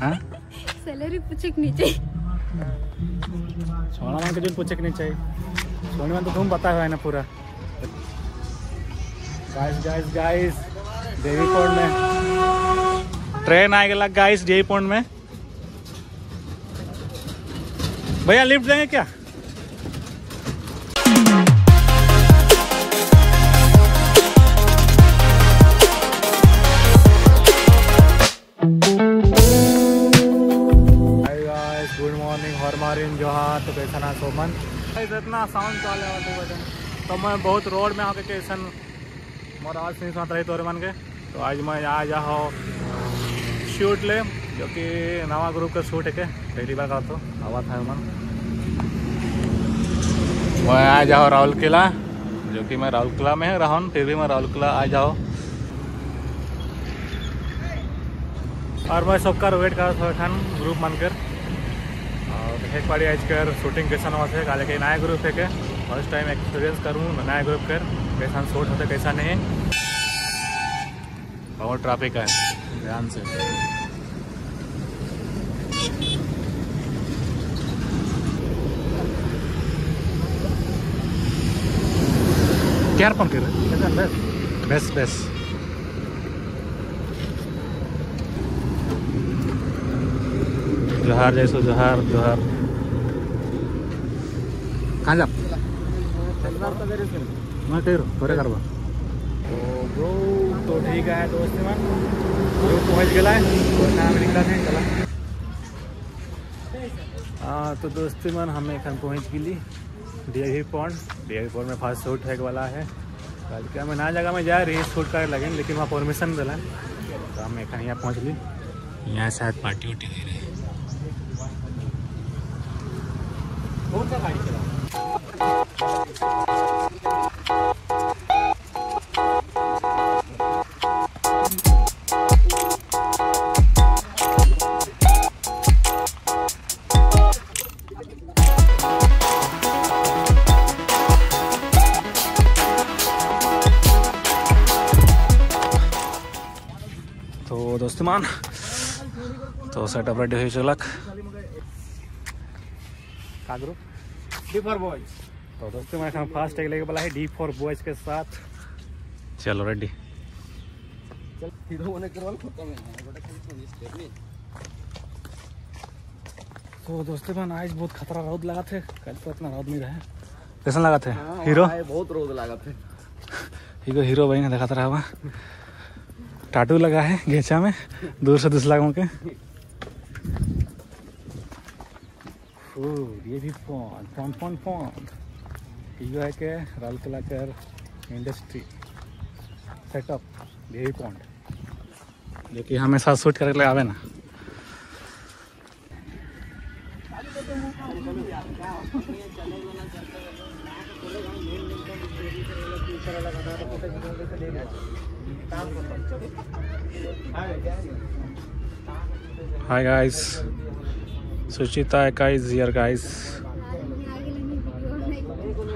हाँ? सैलरी पूछे चाहिए। नीचे सोना मान के जो चाहिए। सोने तो तुम है ना पूरा? Guys guys guys Devi point में। ट्रेन आ गया गाइस देवी पॉइंट में। भैया लिफ्ट देंगे क्या? हॉर्मारिन जोहार तो कैसा ना सोमन? इतना साउंड चाले बटन तो मैं बहुत रोड में आके कैसन मोर आवाज़ नहीं सुनता रही तोरे मन के। तो आज मैं आ जा हो शूट ले, जो कि नवा ग्रुप का शूट है के पहली बार करता हूँ आवा था मन। मैं आ जाओ राहुल किला जो कि मैं राहुल किला में रहा हूँ फिर भी मैं राहुल किला आ जाओ और मैं सबका वेट कर रहा था ग्रुप मानकर और एक बारी आज कर शूटिंग कैसा हुआ थे काले के नया ग्रुप है के फ़र्स्ट टाइम एक्सपीरियंस करूँ नया ग्रुप कर कैसा शूट होता कैसा नहीं? बहुत ट्रैफ़िक है ध्यान से। क्या कर बेस बेस जोहार जैसो जोहार जोहार। कहाँ जा मैं कह रहा थोड़े करवा। तो ब्रो तो ठीक है दोस्त मन ब्रो पहुँच गया है तो नाम निकला थे चला। हाँ तो दोस्ती मन हमें एखन पहुँच गई डी पॉइंट। डी पॉइंट में फास्ट शूट है वाला है। कल क्या मैं ना जगह में जा रही शूट कर लगे लेकिन वहाँ परमिशन दिला तो हम एखन यहाँ पहुँच ली। यहाँ शायद पार्टी उटी दे रही सा गाड़ी चला तो तो सेटअप रेडी हो चलक। का डी फॉर बॉयज़ तो दोस्तों मैं खाना फास्ट टैग लेके बोला है डी फॉर बॉयज़ के साथ। चलो रेडी चल हीरो खत्म है खाली करनी तो दोस्तों मैं आज बहुत खतरा रौद लगा थे। कल तो इतना रौद नहीं रहे कैसा लगा थे? हीरो बहुत रोज लगा थे। हीरो हीरो भाई ने देखा था रहा टाटू लगा है घेचा में दूर से दूसरा गाँव के। ओ, ये भी फ़ोन फ़ोन फ़ोन फ़ोन यो है के राल कलाकार इंडस्ट्री सेटअप ये भी पॉइंट जो कि हमेशा शूट करके ले आवे ना। Hi guys Suchita guys, here guys.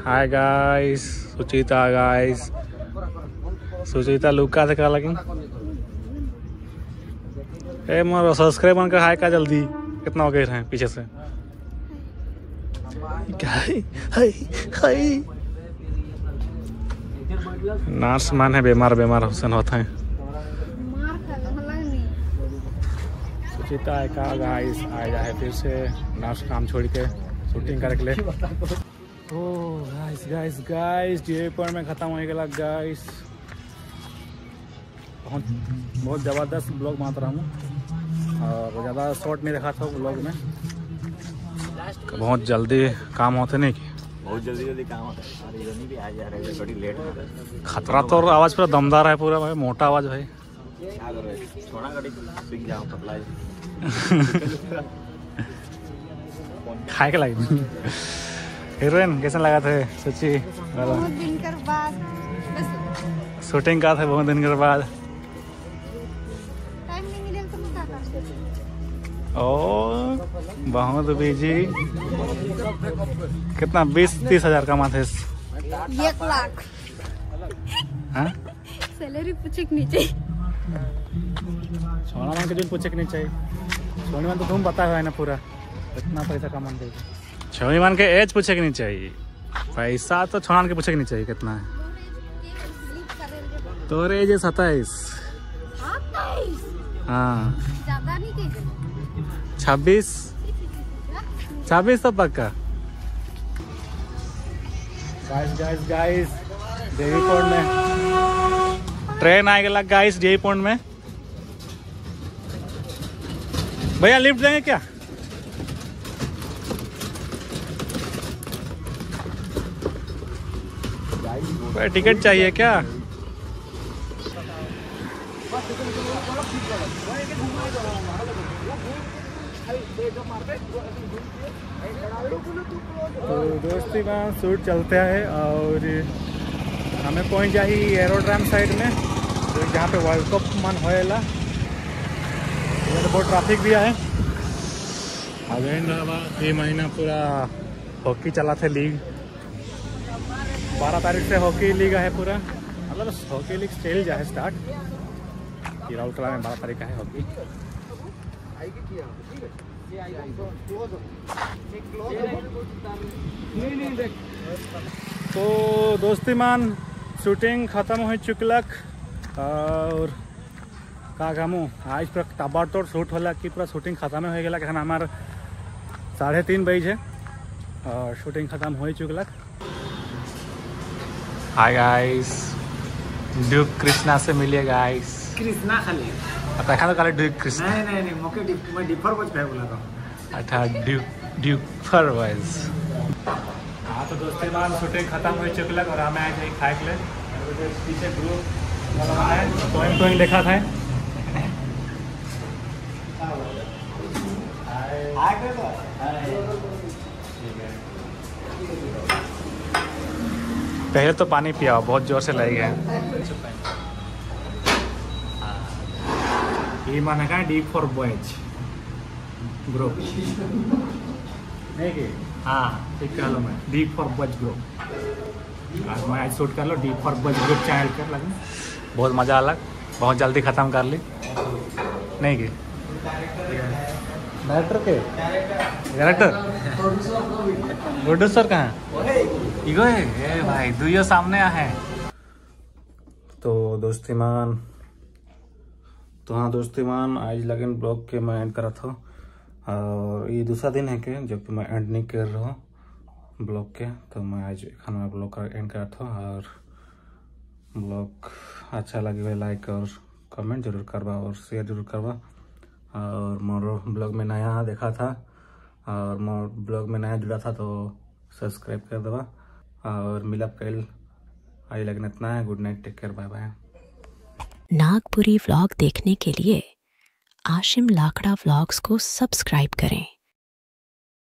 Hi guys Suchita guys Suchita लुका से कहा लगी। ए मोर सब्सक्राइबर का हाय का जल्दी। कितना हो गए रहे पीछे से। हाय हाय हाय। नर्स मान है, बीमार बीमार हुसैन होता है मार खा लगनी सुचिता है का गाइस आया है फिर से नर्स काम छोड़ के शूटिंग करे के लिए ओ गाइस गाइस गाइस जे पर में खत्म हो गया गाइस बहुत बहुत ज़बरदस्त ब्लॉग बना रहा हूँ। और ज़्यादा शॉर्ट नहीं रखा था ब्लॉग में। बहुत जल्दी काम होते नहीं कि? बहुत जल्दी जल्दी काम होता है। भी आ जा रहे हैं बड़ी लेट है खतरा तो आवाज़ पूरा दमदार है पूरा भाई मोटा आवाज़ भाई। क्या थोड़ा गाड़ी जाओ खाए के लगी हीरोइन कैसा लगा थे? सच्ची? बहुत दिन कर बाद। शूटिंग का था बहुत दिन के बाद। मिले तो ओ बहुत बिज़ी कितना? बीस तीस हज़ार कमाते एक लाख। हाँ? सैलरी पूछे नीचे। सोना मान के जो पूछे कि नहीं चाहिए? सोनीमान तो तुम पता है ना पूरा। कितना पैसा कमान देगी सोनीमान के एज पूछे कि नहीं चाहिए? पैसा तो छोड़ान के पूछे कि नहीं चाहिए कितना है? तोरे एज हाँ ज़्यादा नहीं कही छब्बीस? छब्बीस तो पक्का। Guys guys guys Devi point में। ट्रेन आए गया गाइस देवी पॉइंट में। भैया लिफ्ट देंगे क्या? टिकट चाहिए क्या? तो दोस्ती का सूट चलता है और हमें पहुँच जाही एरोड्राम साइड में तो जहाँ पे वर्ल्ड कप मन होएला। इधर तो बहुत ट्रैफ़िक भी है अब ये महीना पूरा हॉकी चला था लीग बारह तारीख से हॉकी लीग है पूरा। मतलब हॉकी लीग चल जाए स्टार्ट राउरकेला में बारह तारीख का है हॉकी तो दोस्ती मान शूटिंग ख़त्म हो चुकलक और का कहूँ आज पूरा ताबड़तोड़ शूट होला कि पूरा शूटिंग खत्म हो गया एखन हमार साढ़े तीन बजे और शूटिंग खत्म हो चुकलक। हाय गाइस ड्यूक कृष्णा से मिलिए गाइस कृष्णा खाली। आता एखन तो काले ड्यूक कृष्णा नहीं नहीं नहीं मोके डिप मैं डिफर कुछ कहे बोला था अच्छा ड्यूक ड्यूक फर वाइज हाँ तो दोस्ती मान शूटिंग खत्म हो चुकलक और हमें आज खाए के लिए पीछे ग्रुप टोइंग टोइंग देखा था? पहले तो पानी पिया बहुत ज़ोर से लग गया। ये माना का डी फॉर बॉयज़ ग्रुप नहीं कि हाँ। ठीक कह लो मैं। डी फॉर बॉयज़ ग्रुप आज मैं आज शूट कर लो D for boys group channel कर लगे बहुत मज़ा अलग बहुत जल्दी ख़त्म कर ली। नहीं कि? डायरेक्टर के? डायरेक्टर गुड्डू सर कहाँ? इगो है? ए भाई दुइयो सामने आ है। तो दोस्तीमान तो हाँ दोस्तीमान आज लगन ब्लॉग के मैं एंड करा था। और ये दूसरा दिन है के, जब मैं एंड नहीं कर रहा हूँ ब्लॉग के तो मैं आज खाना ब्लॉग का एंड करा था। और ब्लॉग अच्छा लगे लाइक और कमेंट ज़रूर करवा और शेयर ज़रूर करवा। और मोर ब्लॉग में नया देखा था और मोर ब्लॉग में नया जुड़ा था तो सब्सक्राइब कर देवा। और मिला कल आई लगन इतना है। Good night, take care, bye bye. Nagpuri vlog देखने के लिए आशिम लाखड़ा व्लॉग्स को सब्सक्राइब करें।